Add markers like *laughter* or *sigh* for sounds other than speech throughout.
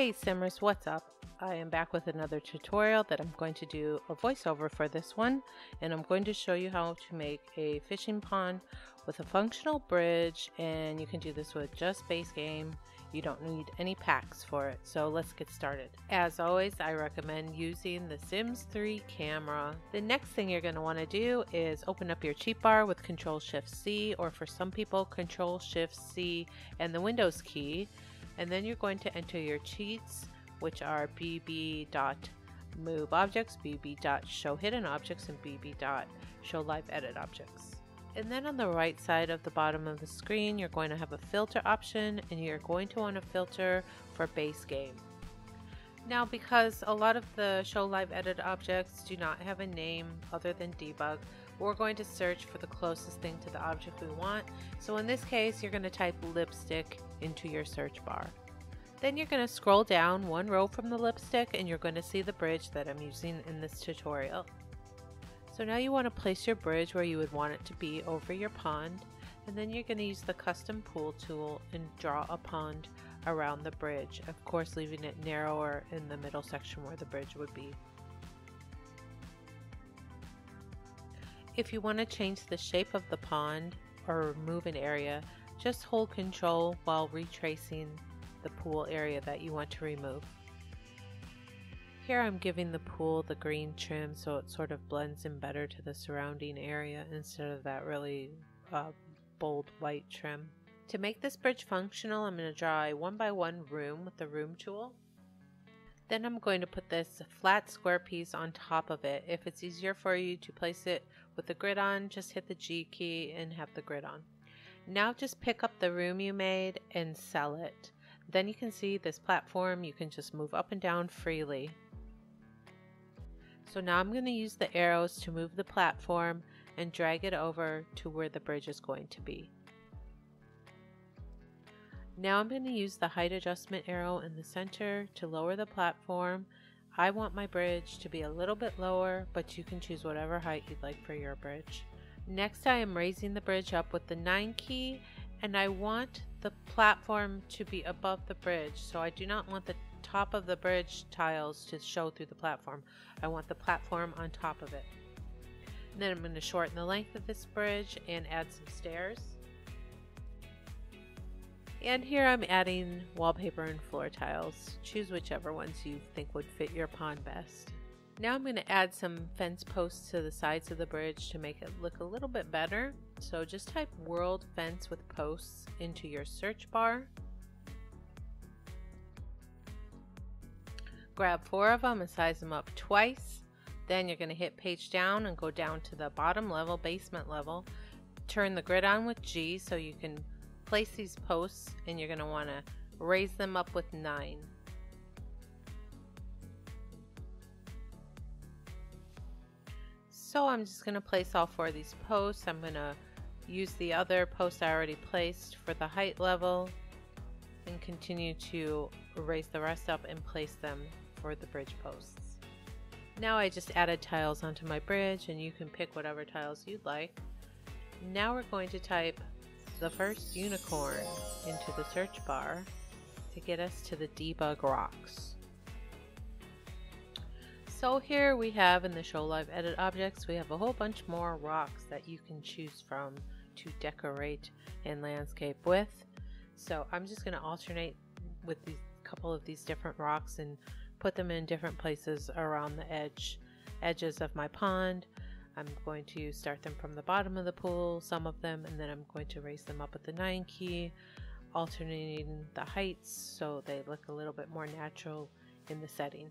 Hey Simmers, what's up? I am back with another tutorial that I'm going to do a voiceover for this one and I'm going to show you how to make a fishing pond with a functional bridge and you can do this with just base game. You don't need any packs for it, so let's get started. As always, I recommend using the Sims 3 camera. The next thing you're going to want to do is open up your cheat bar with Control Shift C or for some people Control Shift C and the Windows key and then you're going to enter your cheats which are bb.move objects, bb.show hidden objects, and bb.show live edit objects. And then on the right side of the bottom of the screen, you're going to have a filter option and you're going to want to filter for base game. Now because a lot of the show live edit objects do not have a name other than debug, we're going to search for the closest thing to the object we want. So in this case, you're going to type lipstick into your search bar. Then you're going to scroll down one row from the lipstick and you're going to see the bridge that I'm using in this tutorial. So now you want to place your bridge where you would want it to be over your pond and then you're going to use the custom pool tool and draw a pond around the bridge, of course leaving it narrower in the middle section where the bridge would be. If you want to change the shape of the pond or remove an area, just hold control while retracing the pool area that you want to remove. Here I'm giving the pool the green trim so it sort of blends in better to the surrounding area instead of that really uh, bold white trim. To make this bridge functional, I'm going to draw a one by one room with the room tool. Then I'm going to put this flat square piece on top of it. If it's easier for you to place it with the grid on, just hit the G key and have the grid on. Now just pick up the room you made and sell it. Then you can see this platform, you can just move up and down freely. So now I'm going to use the arrows to move the platform and drag it over to where the bridge is going to be. Now I'm going to use the height adjustment arrow in the center to lower the platform. I want my bridge to be a little bit lower, but you can choose whatever height you'd like for your bridge. Next I am raising the bridge up with the 9 key and I want the platform to be above the bridge so I do not want the top of the bridge tiles to show through the platform. I want the platform on top of it. And then I'm going to shorten the length of this bridge and add some stairs. And here I'm adding wallpaper and floor tiles. Choose whichever ones you think would fit your pond best. Now I'm going to add some fence posts to the sides of the bridge to make it look a little bit better. So just type world fence with posts into your search bar. Grab four of them and size them up twice. Then you're going to hit page down and go down to the bottom level, basement level. Turn the grid on with G so you can place these posts and you're going to want to raise them up with 9. So I'm just going to place all four of these posts. I'm going to use the other post I already placed for the height level and continue to raise the rest up and place them for the bridge posts. Now I just added tiles onto my bridge and you can pick whatever tiles you'd like. Now we're going to type the first unicorn into the search bar to get us to the debug rocks. So here we have in the show live edit objects, we have a whole bunch more rocks that you can choose from to decorate and landscape with. So I'm just going to alternate with these couple of these different rocks and put them in different places around the edge edges of my pond. I'm going to start them from the bottom of the pool, some of them, and then I'm going to raise them up with the 9 key, alternating the heights so they look a little bit more natural in the setting.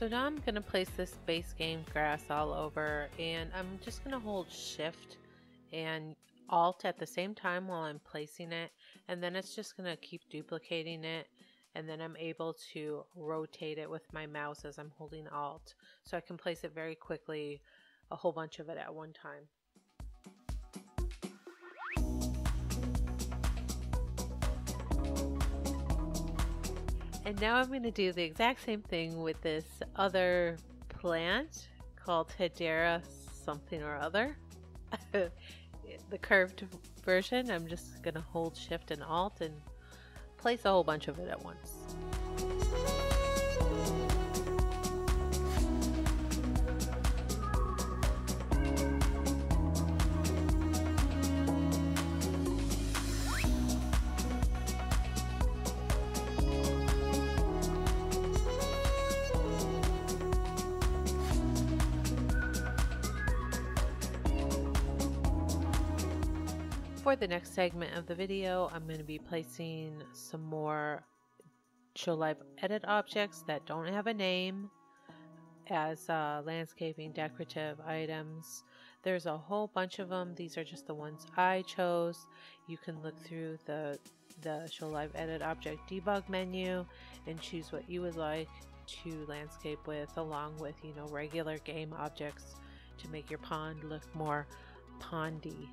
So now I'm going to place this base game grass all over and I'm just going to hold shift and alt at the same time while I'm placing it and then it's just going to keep duplicating it and then I'm able to rotate it with my mouse as I'm holding alt so I can place it very quickly a whole bunch of it at one time. And now I'm going to do the exact same thing with this other plant called Hedera something or other. *laughs* the curved version, I'm just going to hold shift and alt and place a whole bunch of it at once. For the next segment of the video, I'm going to be placing some more Show Live Edit objects that don't have a name as uh, landscaping decorative items. There's a whole bunch of them. These are just the ones I chose. You can look through the, the Show Live Edit Object debug menu and choose what you would like to landscape with along with, you know, regular game objects to make your pond look more pondy.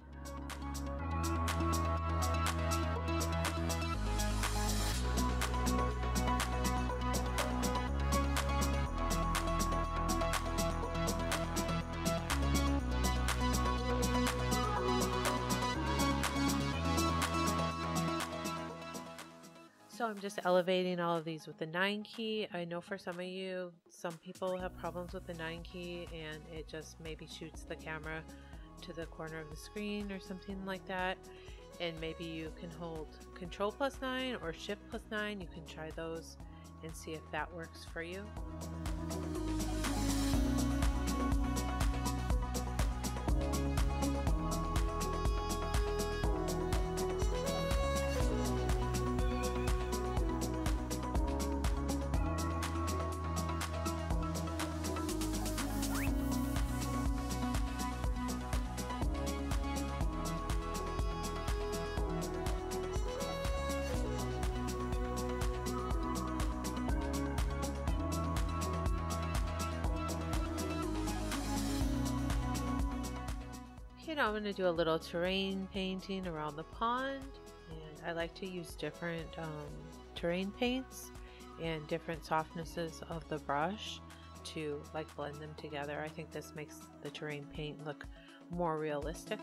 So I'm just elevating all of these with the 9 key. I know for some of you, some people have problems with the 9 key and it just maybe shoots the camera to the corner of the screen or something like that. And maybe you can hold control plus 9 or shift plus 9. You can try those and see if that works for you. I'm going to do a little terrain painting around the pond. And I like to use different um, terrain paints and different softnesses of the brush to like blend them together. I think this makes the terrain paint look more realistic.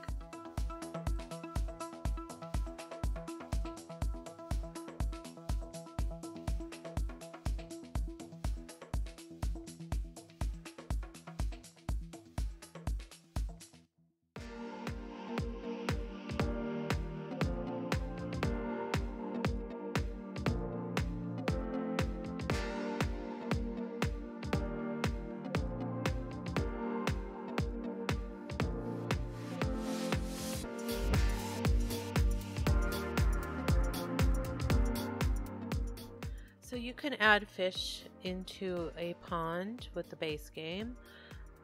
You can add fish into a pond with the base game.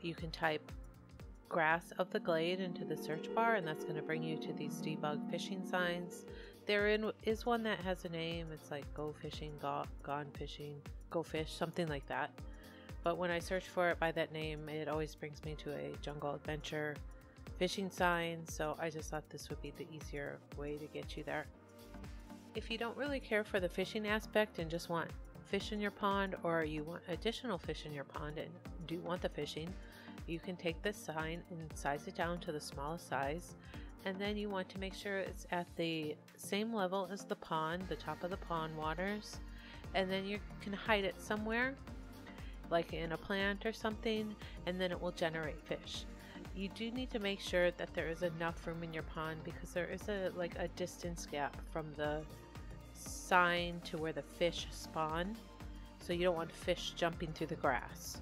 You can type grass of the glade into the search bar and that's going to bring you to these debug fishing signs. There is one that has a name. It's like go fishing, go, gone fishing, go fish, something like that. But when I search for it by that name, it always brings me to a jungle adventure fishing sign. So I just thought this would be the easier way to get you there. If you don't really care for the fishing aspect and just want fish in your pond or you want additional fish in your pond and do want the fishing, you can take this sign and size it down to the smallest size and then you want to make sure it's at the same level as the pond, the top of the pond waters, and then you can hide it somewhere like in a plant or something and then it will generate fish. You do need to make sure that there is enough room in your pond because there is a like a distance gap from the sign to where the fish spawn. So you don't want fish jumping through the grass.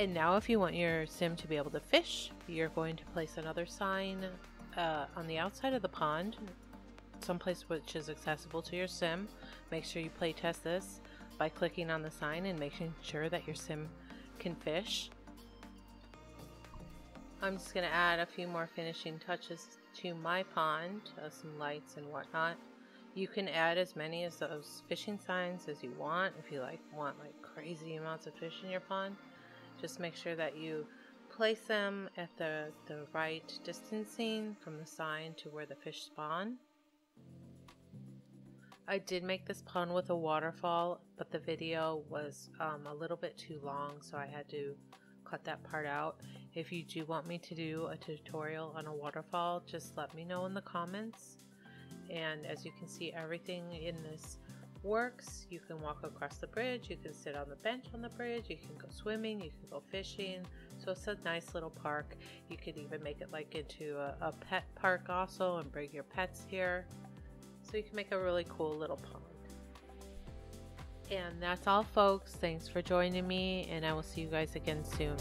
And now if you want your sim to be able to fish, you're going to place another sign uh, on the outside of the pond, someplace which is accessible to your sim. Make sure you play test this by clicking on the sign and making sure that your sim can fish. I'm just going to add a few more finishing touches to my pond, uh, some lights and whatnot. You can add as many of those fishing signs as you want if you like want like crazy amounts of fish in your pond. Just make sure that you place them at the, the right distancing from the sign to where the fish spawn. I did make this pond with a waterfall, but the video was um, a little bit too long, so I had to cut that part out. If you do want me to do a tutorial on a waterfall, just let me know in the comments. And as you can see, everything in this works. You can walk across the bridge, you can sit on the bench on the bridge, you can go swimming, you can go fishing. So it's a nice little park. You could even make it like into a, a pet park also and bring your pets here. So you can make a really cool little pond. And that's all folks. Thanks for joining me and I will see you guys again soon.